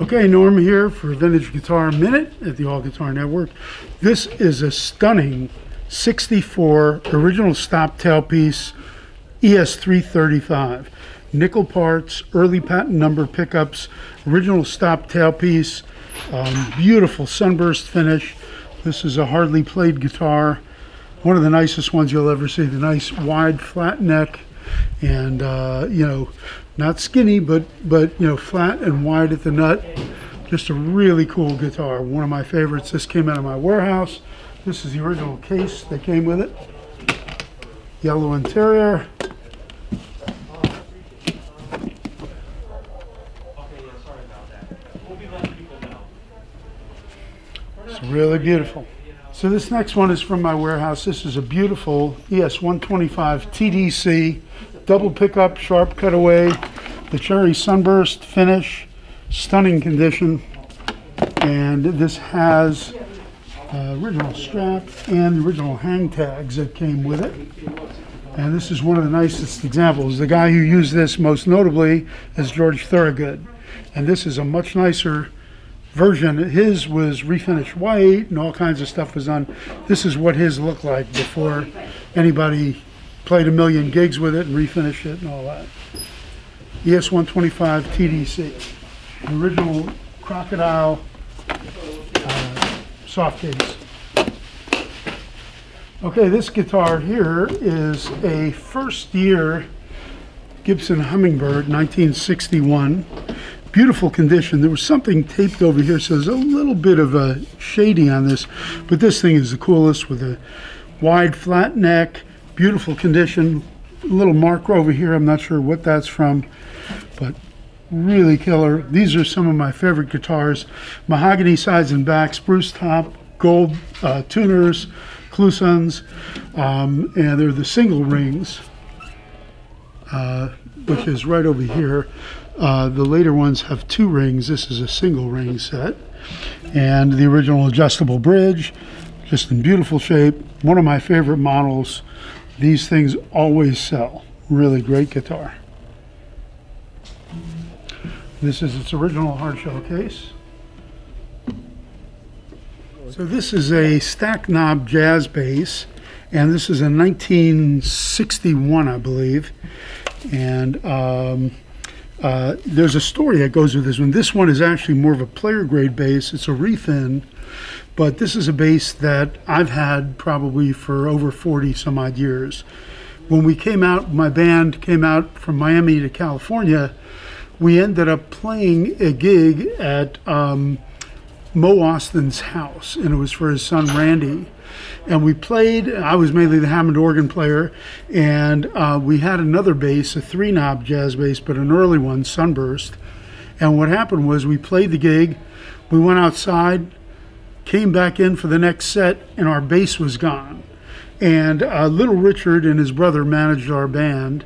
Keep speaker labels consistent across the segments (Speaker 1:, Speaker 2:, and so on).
Speaker 1: Okay, Norm here for Vintage Guitar Minute at the All Guitar Network. This is a stunning 64 original stop tailpiece ES335. Nickel parts, early patent number pickups, original stop tailpiece, um, beautiful sunburst finish. This is a hardly played guitar. One of the nicest ones you'll ever see. The nice wide flat neck and uh, you know not skinny but but you know flat and wide at the nut. Just a really cool guitar. One of my favorites. This came out of my warehouse. This is the original case that came with it. Yellow interior. It's really beautiful so this next one is from my warehouse. This is a beautiful ES125 TDC, double pickup, sharp cutaway, the cherry sunburst finish, stunning condition. And this has uh, original strap and original hang tags that came with it. And this is one of the nicest examples. The guy who used this most notably is George Thorogood. And this is a much nicer version. His was refinished white and all kinds of stuff was done. This is what his looked like before anybody played a million gigs with it and refinished it and all that. ES125 TDC, original crocodile uh, soft case. Okay, this guitar here is a first year Gibson Hummingbird 1961 beautiful condition. There was something taped over here, so there's a little bit of a shading on this, but this thing is the coolest with a wide flat neck, beautiful condition. A little marker over here, I'm not sure what that's from, but really killer. These are some of my favorite guitars. Mahogany sides and back, spruce top, gold uh, tuners, Klusons, um, and they're the single rings, uh, which is right over here. Uh, the later ones have two rings. This is a single ring set. And the original adjustable bridge, just in beautiful shape. One of my favorite models. These things always sell. Really great guitar. This is its original hard shell case. So this is a stack knob jazz bass, and this is a 1961, I believe. And um, uh, there's a story that goes with this one. This one is actually more of a player grade bass. It's a refin, but this is a bass that I've had probably for over 40 some odd years. When we came out, my band came out from Miami to California, we ended up playing a gig at um, Mo Ostin's house, and it was for his son Randy and we played. I was mainly the Hammond organ player, and uh, we had another bass, a three knob jazz bass, but an early one, Sunburst. And what happened was we played the gig, we went outside, came back in for the next set, and our bass was gone. And uh, Little Richard and his brother managed our band,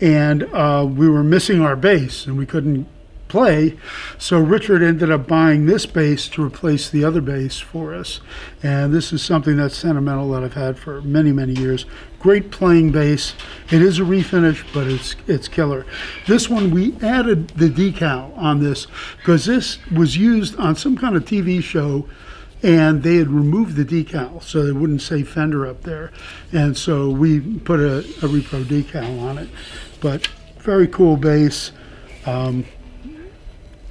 Speaker 1: and uh, we were missing our bass, and we couldn't play. So Richard ended up buying this bass to replace the other bass for us. And this is something that's sentimental that I've had for many, many years. Great playing bass. It is a refinish, but it's it's killer. This one, we added the decal on this because this was used on some kind of TV show and they had removed the decal so they wouldn't say Fender up there. And so we put a, a repro decal on it. But very cool bass. Um,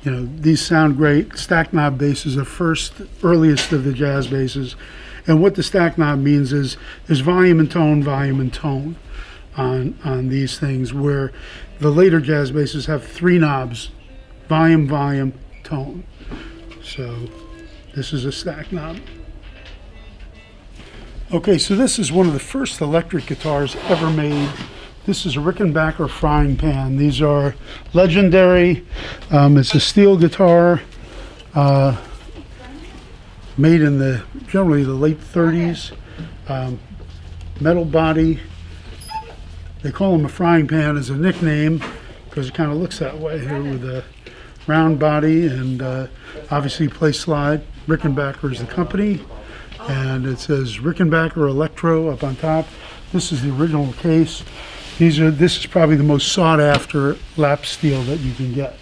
Speaker 1: you know, these sound great. Stack knob basses are first, earliest of the jazz basses. And what the stack knob means is there's volume and tone, volume and tone on, on these things, where the later jazz basses have three knobs, volume, volume, tone. So this is a stack knob. Okay, so this is one of the first electric guitars ever made this is a Rickenbacker frying pan. These are legendary. Um, it's a steel guitar uh, made in the generally the late 30s. Um, metal body. They call them a frying pan as a nickname because it kind of looks that way here with a round body and uh, obviously play slide. Rickenbacker is the company and it says Rickenbacker Electro up on top. This is the original case. These are, this is probably the most sought after lap steel that you can get.